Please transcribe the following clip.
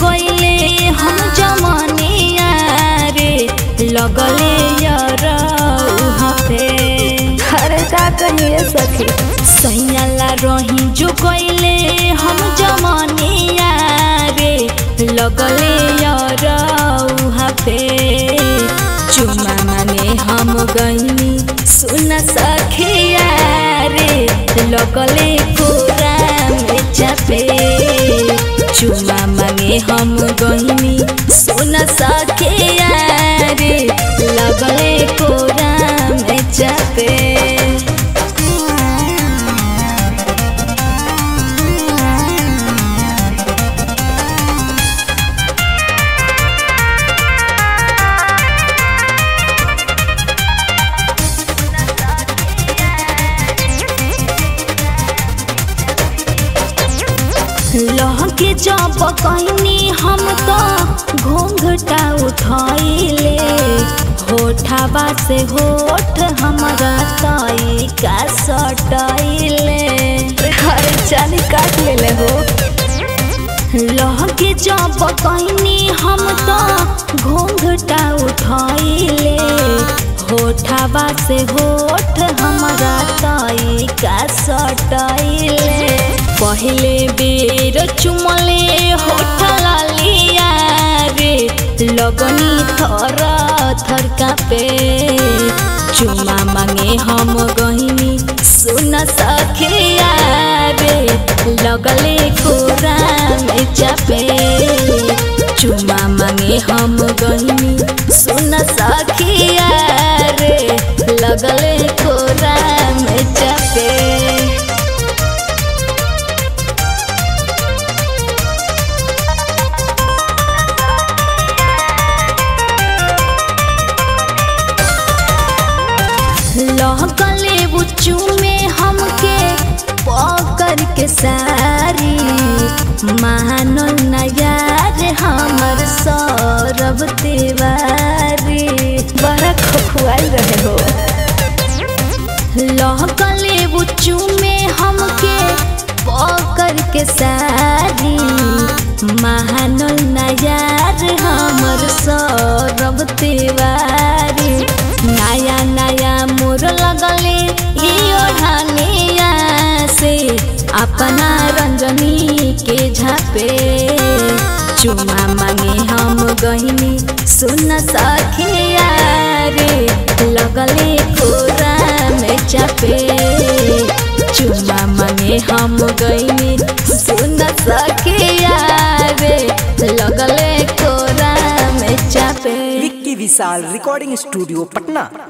गईले हम जमाने रे लगले पे हर का सैयाला रही जो गईले हम जमाने रे लगले पे चुमा माने हम गई सुन सखिया रे लगले पूरा में चपे। चुमा मांगे हम गईनी सुन सके रे लगले कोरा लहके जब कहनी हम तो। घूंघटा उठाइले। होठाबा से होठ हमारा ताई का सटाइले। अरे चाली काट लेले हो। लहके जब कहनी हम तो। घूंघटा उठाइले। होठाबा से होठ हमारा ताई का सटाइले। पहले बेर चुमले होठ लालिया रे। लगनी थर थर पे चुमा मांगे हम गहिनी, सुन सखिया रे लगले कोरा में चापे। चुमा मांगे हम गहिनी, सुन मानो नयार हमर सौरभ तिवारी। बड़ा खुआल रहे हो। लहकले बुच्चू में हमके पकड़ के सारी। महानो नयार हमर सौरभ तिवारी। नया नया मोर लगले, ये ओढ़ानिया से अपना रंजनी के झापे। चुमा मांगे हम गहिनी, सुन सखिया रे लगले कोरा में चापे। चुमा मांगे हम गईनी सुन सखिया रे लगले कोरा में चापे। Vishal recording studio Patna.